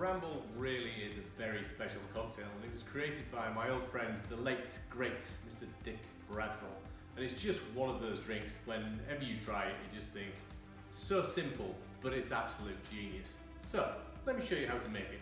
Bramble really is a very special cocktail and it was created by my old friend, the late, great Mr. Dick Bradsell. And it's just one of those drinks, whenever you try it, you just think, so simple, but it's absolute genius. So, let me show you how to make it.